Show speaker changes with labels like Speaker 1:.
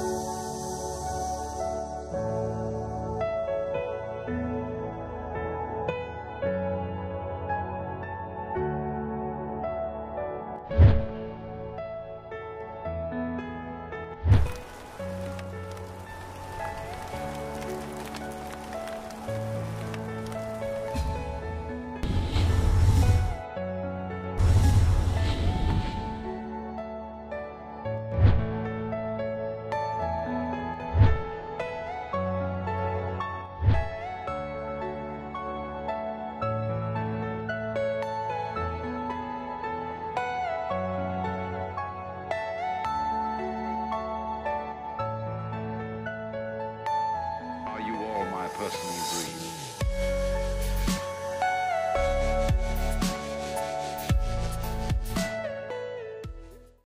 Speaker 1: Thank you.
Speaker 2: personal